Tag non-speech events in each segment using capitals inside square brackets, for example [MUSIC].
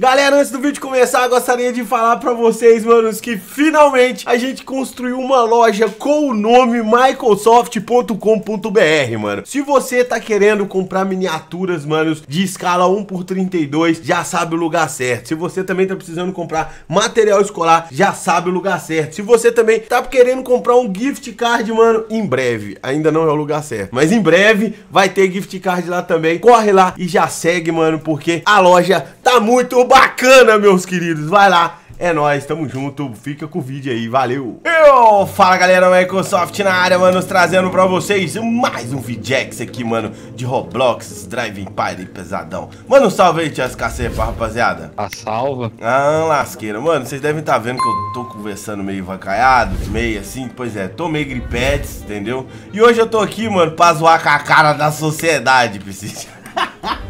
Galera, antes do vídeo começar, gostaria de falar pra vocês, manos, que finalmente a gente construiu uma loja com o nome Microsoft.com.br, mano. Se você tá querendo comprar miniaturas, manos, de escala 1 por 32, já sabe o lugar certo. Se você também tá precisando comprar material escolar, já sabe o lugar certo. Se você também tá querendo comprar um gift card, mano, em breve, ainda não é o lugar certo, mas em breve vai ter gift card lá também. Corre lá e já segue, mano, porque a loja tá muito bacana, meus queridos. Vai lá. É nóis, tamo junto, fica com o vídeo aí, valeu! Eu, fala galera, Microsoft na área, mano, trazendo pra vocês mais um Videx aqui, mano, de Roblox, Driving Party pesadão. Mano, salve aí, Tia Cacepa, rapaziada. A salva? Ah, lasqueira, mano, vocês devem estar tá vendo que eu tô conversando meio vacaiado, meio assim, pois é, tô meio gripetes, entendeu? E hoje eu tô aqui, mano, pra zoar com a cara da sociedade, precisa. [LAUGHS]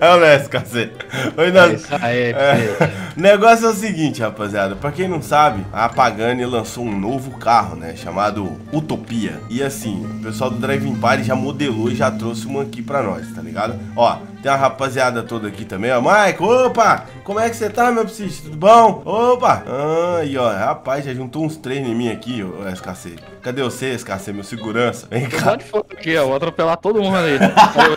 É honesto, cacete. Oi, não. É isso aí, é. O negócio é o seguinte, rapaziada. Pra quem não sabe, a Pagani lançou um novo carro, né? Chamado Utopia. E assim, o pessoal do Driving Party já modelou e já trouxe um aqui pra nós, tá ligado? Ó, tem a rapaziada toda aqui também, ó. Mike, opa! Como é que você tá, meu psique? Tudo bom? Opa! Ah, aí, ó. Rapaz, já juntou uns três em mim aqui, ó, SKC. Cadê você, SKC, meu segurança? Vem cá. Tô aqui, ó. Vou atropelar todo mundo aí.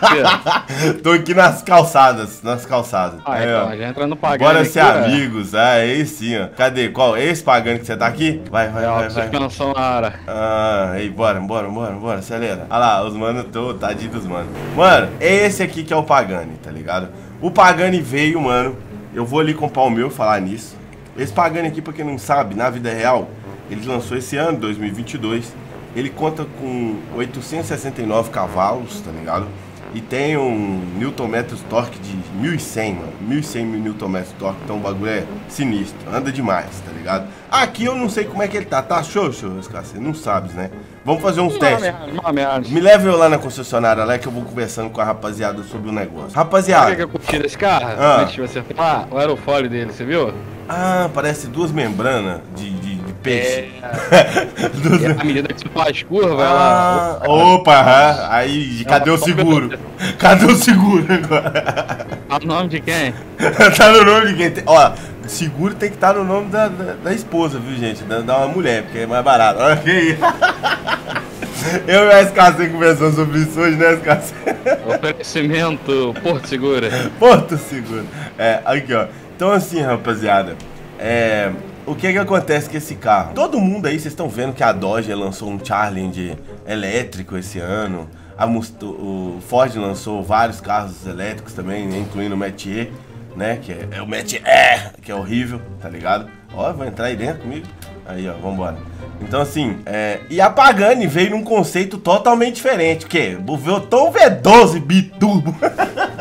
[LAUGHS] Tô aqui nas calçadas, nas calçadas. Ah, aí, então, ó. já entrando pagando Bora ser aqui, amigos. É, aí sim, ó. Cadê? Qual? Esse pagando que você tá aqui? Vai, vai, é, vai, vai. Suspensão na área. Ah, aí, bora, bora, bora, bora. Acelera. Olha lá, os manos tô, tadinho dos manos. Mano, esse aqui que é o. Pagani, tá ligado? O Pagani veio, mano. Eu vou ali comprar o meu falar nisso. Esse Pagani aqui, pra quem não sabe, na vida real, ele lançou esse ano, 2022. Ele conta com 869 cavalos, tá ligado? E tem um Newton metros torque de 1100, mano. 1100 Newton metros torque, então o bagulho é sinistro. Anda demais, tá ligado? Aqui eu não sei como é que ele tá. Tá show, show, Você não sabes, né? Vamos fazer uns testes. Me leve eu lá na concessionária lá que eu vou conversando com a rapaziada sobre o negócio. Rapaziada. Sabe o que eu curti desse carro? Ah. Antes de você falar, o aerofólio dele, você viu? Ah, parece duas membranas de, de peixe. É. [LAUGHS] duas... é a medida que você faz curva, ah, ela... Opa, aí, cadê o seguro? [LAUGHS] Cadê o seguro agora? Tá no nome de quem? [LAUGHS] tá no nome de quem? Ó, seguro tem que estar tá no nome da, da, da, esposa, viu, gente? Da, da uma mulher, porque é mais barato. Ok. Eu e o SKC conversando sobre isso hoje, né, SKC? Oferecimento Porto Seguro. Porto Seguro. É, aqui, ó. Então, assim, rapaziada, é. O que que acontece com esse carro? Todo mundo aí, vocês estão vendo que a Dodge lançou um Challenge elétrico esse ano. A Must o Ford lançou vários carros elétricos também, incluindo o Metier né? Que é, é o é, que é horrível, tá ligado? Ó, vou entrar aí dentro comigo. Aí, ó, vambora. Então, assim, é... e a Pagani veio num conceito totalmente diferente. O quê? O tão V12 biturbo. [LAUGHS]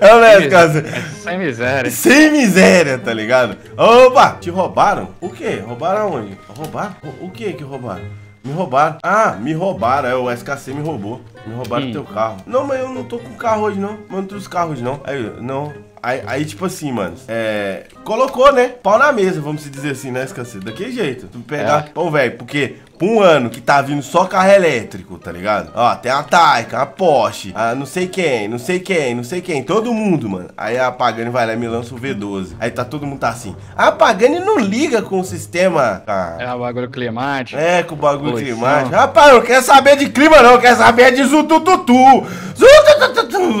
É honesto, cara. Sem miséria. Sem miséria, tá ligado? Opa! Te roubaram? O quê? Roubaram onde? Roubaram? O, o que que roubaram? Me roubaram. Ah, me roubaram. É, o SKC me roubou. Me roubaram hum. teu carro. Não, mas eu não tô com carro hoje, não. Mas não trouxe carro hoje, não. Aí, não. Aí, aí, tipo assim, mano, é. Colocou, né? Pau na mesa, vamos dizer assim, né, SKC? Daquele jeito. Tu pegar. É. Pão, velho, porque por um ano que tá vindo só carro elétrico, tá ligado? Ó, tem a Taycan, a Porsche, a não sei quem, não sei quem, não sei quem, todo mundo, mano. Aí a Pagani vai lá e me lança o V12. Aí tá todo mundo tá assim. A Pagani não liga com o sistema. Ah, é o bagulho climático. É, com o bagulho Posição. climático. Rapaz, não quer saber de clima, não, quer saber de zutututu. Zutututu,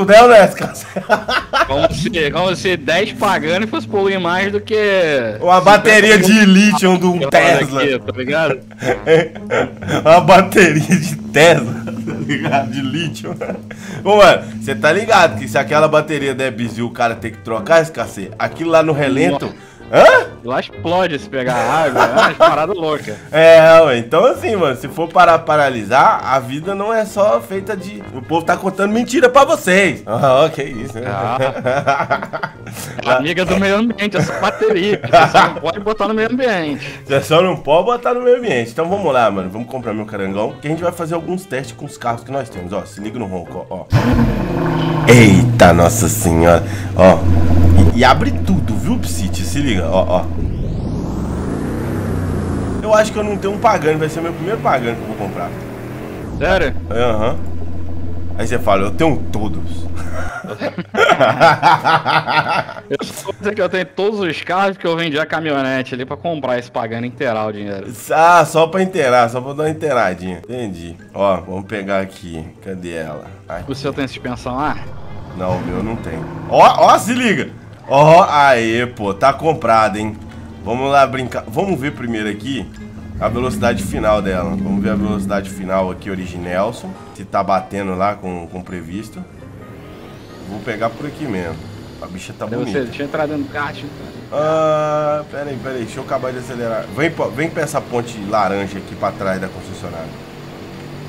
né, né, [LAUGHS] Como se, como se 10 Pagani fosse poluir mais do que. Uma bateria de lítio do um Tesla. Aqui, tá ligado? [LAUGHS] uma bateria de Tesla, tá ligado? De lítio. Ô, mano, você tá ligado que se aquela bateria der bizil, o cara tem que trocar esse cacete? Aquilo lá no relento. Nossa Hã? Lá explode se pegar água, é uma parada louca. É, ué, então assim, mano, se for para paralisar, a vida não é só feita de. O povo tá contando mentira pra vocês. Ah, que isso, né? Ah. Amiga do meio ambiente, essa bateria. Você só não pode botar no meio ambiente. Você só não pode botar no meio ambiente. Então vamos lá, mano. Vamos comprar meu carangão. Que a gente vai fazer alguns testes com os carros que nós temos. Ó, se liga no ronco, ó. Eita, nossa senhora. Ó. E, e abre tudo, viu, Psyche? Se liga, ó, ó. Eu acho que eu não tenho um pagano, vai ser meu primeiro pagano que eu vou comprar. Sério? Aham. Uhum. Aí você fala, eu tenho todos. [LAUGHS] Eu só vou dizer que eu tenho todos os carros que eu vendi a caminhonete ali pra comprar esse pagando inteirar o dinheiro. ah, só pra inteirar, só pra dar uma inteiradinha. Entendi. Ó, vamos pegar aqui. Cadê ela? Aqui. O seu tem suspensão lá? Não, o meu não tem. Ó, ó, se liga. Ó, aê, pô, tá comprado, hein? Vamos lá brincar. Vamos ver primeiro aqui a velocidade final dela. Vamos ver a velocidade final aqui, Originelson. Se tá batendo lá com o previsto. Vou pegar por aqui mesmo. A bicha tá Cadê bonita. você? Deixa eu entrar dentro do kart. Ah, pera aí, pera aí. Deixa eu acabar de acelerar. Vem, pra- vem pra essa ponte laranja aqui pra trás da concessionária.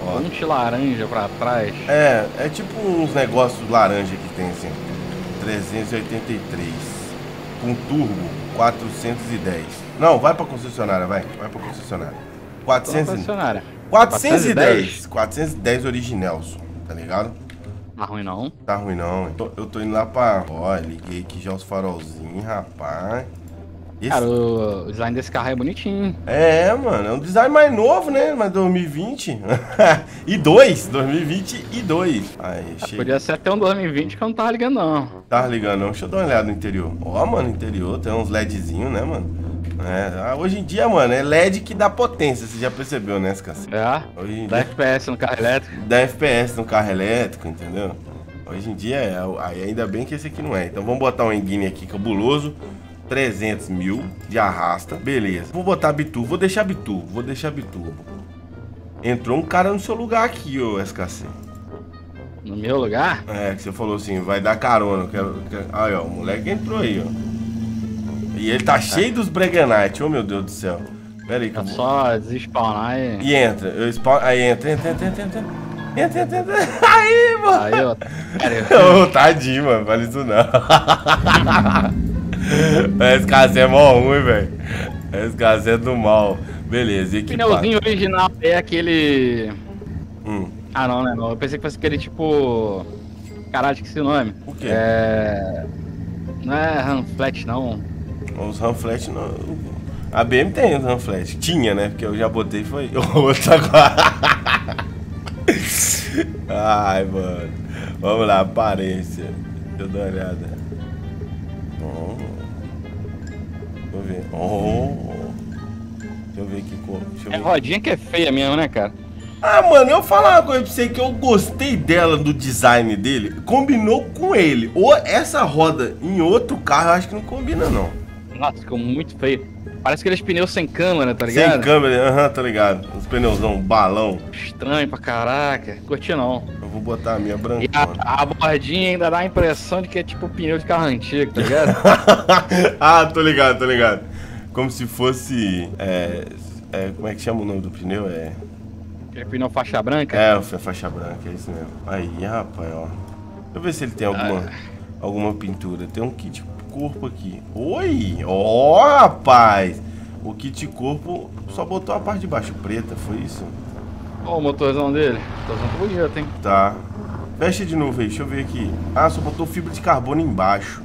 Ó. Ponte laranja pra trás. É, é tipo uns negócios laranja que tem assim. 383. Com turbo, 410. Não, vai pra concessionária, vai. Vai pra concessionária. Tô na 400, concessionária. 410. 410 originelson, tá ligado? Tá ruim não. Tá ruim não. Eu tô, eu tô indo lá pra. Ó, liguei aqui já os farolzinhos, rapaz. Esse- Cara, o design desse carro é bonitinho. É, mano, é um design mais novo, né? Mas 2020. e 2, 2020 [LAUGHS] e 2. Aí, chega. Podia ser até um 2020 que eu não tava ligando não. Tá ligando, não? Deixa eu dar uma olhada no interior. Ó, mano, interior tem uns LEDzinhos, né, mano? É, ah, hoje em dia, mano, é LED que dá potência, você já percebeu, né, Scansi? É? Hoje Dá dia FPS no carro elétrico. dá FPS no carro elétrico, entendeu? Hoje em dia é, aí ainda bem que esse aqui não é. Então vamos botar um Engine aqui cabuloso. 300 mil de arrasta. Beleza. Vou botar biturbo. Vou deixar biturbo. Vou deixar biturbo. Entrou um cara no seu lugar aqui, ô SKC. No meu lugar? É, que você falou assim, vai dar carona. eu Quero, quero... Aí, ó, o moleque entrou aí, ó. E ele tá cheio dos Breganite, ô meu Deus do céu. Pera aí, que É eu só desespawnar e... E entra, eu spawn... Aí entra, entra, entra, entra, entra. Entra, entra, entra. [LAUGHS] Aí, mano. Aí, ó. [LAUGHS] Ô, tadinho, mano, fala isso não. [LAUGHS] Esse caso é mó ruim, velho. Esse caso é do mal. Beleza, e o aqui. pneuzinho original é aquele... Hum, Ah, não, né? Não. Eu pensei que fosse aquele tipo... Caralho, esqueci o nome. O quê? É... Não é Ramflat, não. os Ramflet não. A BM tem os Ramflet. Tinha, né? Porque eu já botei foi [LAUGHS] outro agora. Ai, mano. Vamos lá, aparência. Deixa eu dar uma olhada. Ver. Oh. Deixa eu ver que cor. Deixa eu É rodinha que é feia mesmo, né, cara? Ah, mano, eu vou falar uma coisa pra você que eu gostei dela, do design dele. Combinou com ele. Ou essa roda em outro carro, eu acho que não combina, não. Nossa, ficou muito feio. Parece aqueles pneus sem câmera, tá ligado? Sem câmera, aham, tá ligado. Os pneuzão, balão. Estranho pra caraca. Curti não. Eu vou botar a minha E brancona. a, a bordinha ainda dá a impressão de que é tipo pneu de carro antigo, tá ligado? [LAUGHS] ah, tô ligado, tô ligado. Como se fosse. É, é, como é que chama o nome do pneu? É. Aquele pneu faixa branca. É, faixa branca, é isso mesmo. Aí, rapaz, ó. Deixa eu ver se ele tem alguma, alguma pintura. Tem um kit corpo aqui. Oi! Ó, rapaz! O kit corpo só botou a parte de baixo preta, foi isso? Ó o motorzão dele. O motorzão tá bonito, hein? Tá. Fecha de novo aí, deixa eu ver aqui. Ah, só botou fibra de carbono embaixo.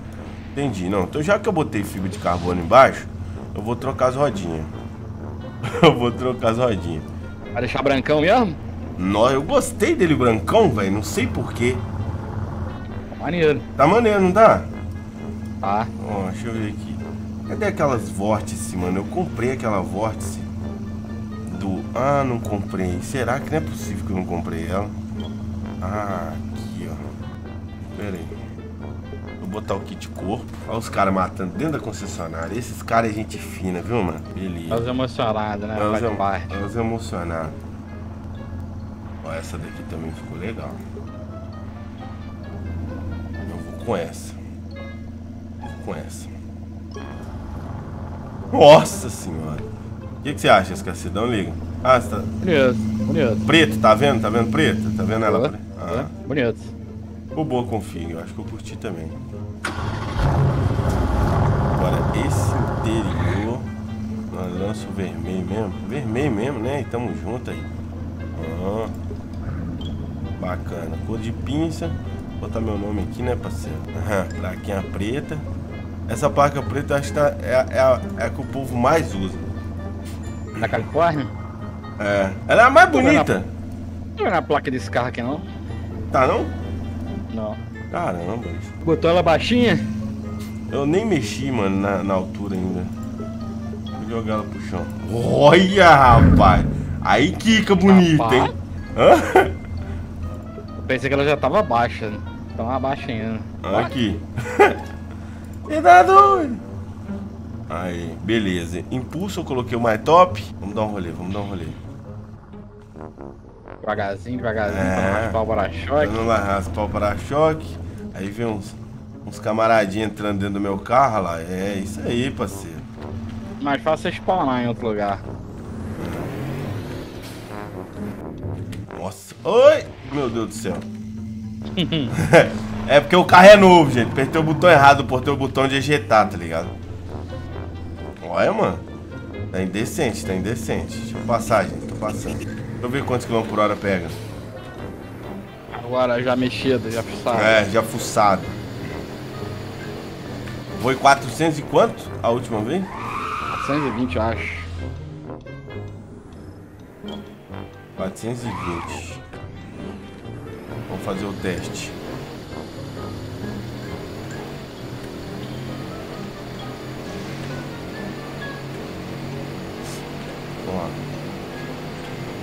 Entendi, não. Então já que eu botei fibra de carbono embaixo, eu vou trocar as rodinhas. [LAUGHS] eu vou trocar as rodinhas. Vai deixar brancão mesmo? Nó, eu gostei dele brancão, velho. Não sei porquê. Maneiro. Tá maneiro, não tá? Tá. Ó, deixa eu ver aqui. Cadê aquelas vórtice, mano? Eu comprei aquela vórtice do. Ah, não comprei. Será que não é possível que eu não comprei ela? Ah, aqui, ó. Pera aí. Vou botar o kit corpo. Olha os caras matando dentro da concessionária. Esses caras é gente fina, viu, mano? Beleza. Os emocionados, né? Os, Faz parte. os emocionados. Ó, essa daqui também ficou legal. Eu vou com essa. Vou com essa. Nossa senhora. O que, que você acha, escassidão? Liga. Ah, você tá... Bonito, bonito. Preto, tá vendo? Tá vendo preto? Tá vendo ela? Boa, Ah, Bonito. ficou boa config. Eu acho que eu curti também. Agora, esse interior... Nós lança o vermelho mesmo. Vermelho mesmo, né? E tamo junto aí. Ó. Bacana. Cor de pinça. Vou botar meu nome aqui, né, parceiro? Aham, Plaquinha preta. Essa placa preta eu acho que tá, é, é, a, é a que o povo mais usa. Da Califórnia? É. Ela é a mais vendo a- bonita. Não tô vendo a placa desse carro aqui, não? Tá não? Não. Caramba. Botou ela baixinha? Eu nem mexi, mano, na, na altura ainda. Vou jogar ela pro chão. Olha, rapaz. Aí quica bonita, Rapaz. hein? Hã? Eu pensei que ela já tava baixa. Tava baixa ainda. Aqui. [LAUGHS] Doido. Aí, beleza. Impulso eu coloquei o mais top. Vamos dar um rolê, vamos dar um rolê. Devagarzinho, devagarzinho, É. pra não raspar o Pra para-choque. não vai raspar o para-choque. Aí vem uns, uns camaradinhos entrando dentro do meu carro lá. É isso aí, parceiro. Mais fácil é spawnar em outro lugar. Nossa. Oi! Meu Deus do céu. [LAUGHS] é porque o carro é novo, gente. Apertei o botão errado, portei o botão de ejetar, tá ligado? Olha, mano. Tá indecente, tá indecente. Deixa eu passar, gente. Tô passando. Deixa eu ver quantos quilômetros por hora pega. Agora já mexido, já fuçado. É, já fuçado. Foi 400 e quanto a última vez? 120, eu acho. 420. Vamos fazer o teste. Ó.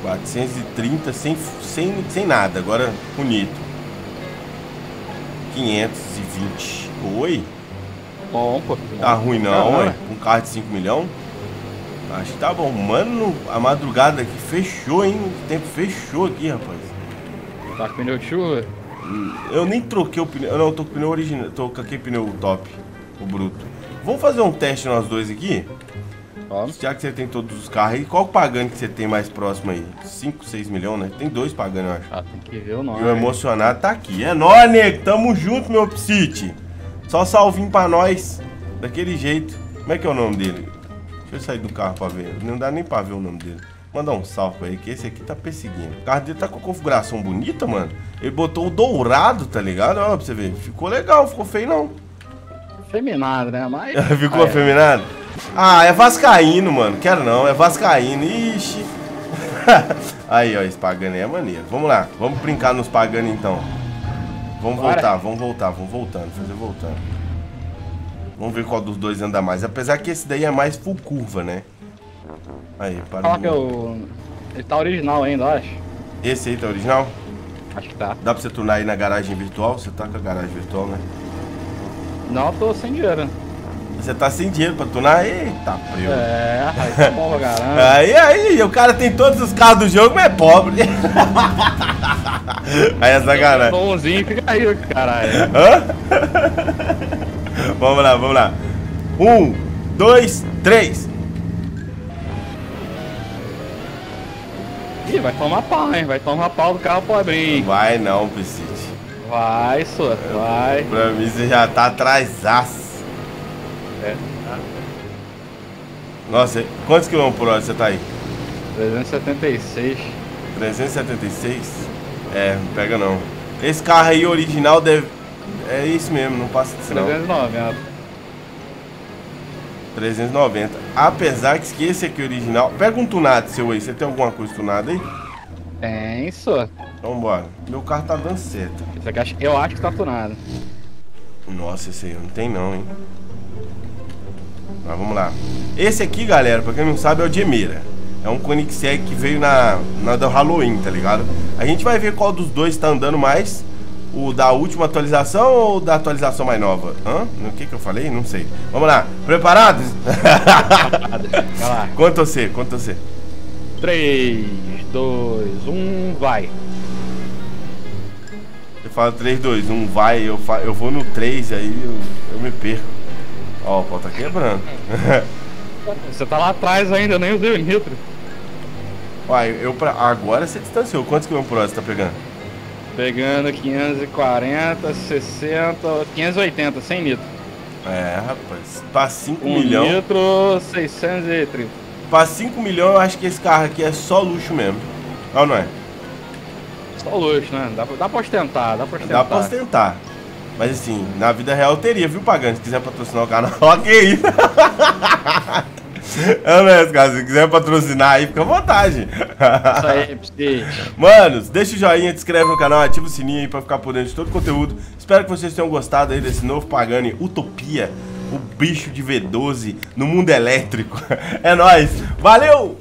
430 sem, sem, sem nada, agora bonito. 520. Oi? Bom, pô. Tá ruim não, ué. Um carro de 5 milhões? Acho que tá bom. Mano, a madrugada aqui fechou, hein? O tempo fechou aqui, rapaz. Tá com pneu de chuva? Eu nem troquei o pneu. Eu não, tô com o pneu original. Tô com aquele pneu top. O bruto. Vamos fazer um teste nós dois aqui? Vamos. Já que você tem todos os carros aí, qual pagando que você tem mais próximo aí? 5, 6 milhões, né? Tem dois pagando, eu acho. Ah, tem que ver o nome. E o emocionado tá aqui. É nóis, nego. Tamo junto, meu psite. Só salvinho pra nós. Daquele jeito. Como é que é o nome dele? Deixa eu sair do carro pra ver. Não dá nem pra ver o nome dele. Mandar um salve pra ele, que esse aqui tá perseguindo. O carro dele tá com a configuração bonita, mano. Ele botou o dourado, tá ligado? Olha pra você ver. Ficou legal, ficou feio não. Feminado, né? Mas. [LAUGHS] Ficou Ah, é. afeminado? Ah, é vascaíno, mano. Quero não, é vascaíno. Ixi. [LAUGHS] aí, ó, esse pagano aí é maneiro. Vamos lá, vamos brincar nos pagando então. Vamos Bora. voltar, vamos voltar, vamos voltando, fazer voltando. Vamos ver qual dos dois anda mais. Apesar que esse daí é mais full curva, né? Aí, para. Fala que eu. Ele tá original ainda, eu acho. Esse aí tá original? Acho que tá. Dá pra você tunar aí na garagem virtual? Você tá com a garagem virtual, né? Não, eu tô sem dinheiro. Você tá sem dinheiro pra tunar? Eita, preu. É, aí tá bom pra [LAUGHS] caramba. Aí, aí, o cara tem todos os carros do jogo, mas é pobre. [LAUGHS] aí é sacanagem. Tomzinho, fica aí, caralho. Hã? vamos lá, vamos lá. Um, dois, três. Ih, vai tomar pau, hein? Vai tomar pau do carro pobrinho. Vai não, Piscite. Vai, sua, vai. Pra mim você já tá atrasaço. É. Nossa, quantos quilômetros por hora você tá aí? 376. 376? É, não pega não. Esse carro aí original deve. É isso mesmo, não passa disso não. 390. 390. Apesar que esse aqui é original. Pega um tunado seu aí. Você tem alguma coisa tunada aí? Tem, sua. Então bora. Meu carro tá dando acho- eu acho que tá tunado. Nossa, esse aí não tem não, hein? Mas vamos lá. Esse aqui, galera, pra quem não sabe, é o Gemeira. É um Koenigsegg que veio na, na do Halloween, tá ligado? A gente vai ver qual dos dois tá andando mais. O da última atualização ou da atualização mais nova? Hã? O que que eu falei? Não sei. Vamos lá. Preparados? Vai lá. [LAUGHS] Conta você, conta você. 3, 2, 1, vai. Eu falo 3, 2, 1, vai, eu, fa... eu vou no 3, aí eu, eu me perco. Ó, o pau tá quebrando. [LAUGHS] Você tá lá atrás ainda, nem usei o nitro. Uai, eu pra... agora você distanciou. Quantos quilômetros por hora você tá pegando? Pegando 540, 60, 580, sem nitro. É, rapaz. Pra 5 Um milhões. nitro, 630. Pra 5 milhões, eu acho que esse carro aqui é só luxo mesmo. Ou não é? Só luxo, né? Dá, dá pra ostentar, dá pra ostentar. Dá pra ostentar. Mas assim, na vida real eu teria, viu, pagando? Se quiser patrocinar o canal, ok. É mesmo, cara. Se quiser patrocinar aí, fica à vontade. Isso aí. [LAUGHS] Manos, deixa o joinha, te inscreve no canal, ativa o sininho aí pra ficar por dentro de todo o conteúdo. Espero que vocês tenham gostado aí desse novo Pagani Utopia, o bicho de V12 no mundo elétrico. [LAUGHS] É nóis. Valeu!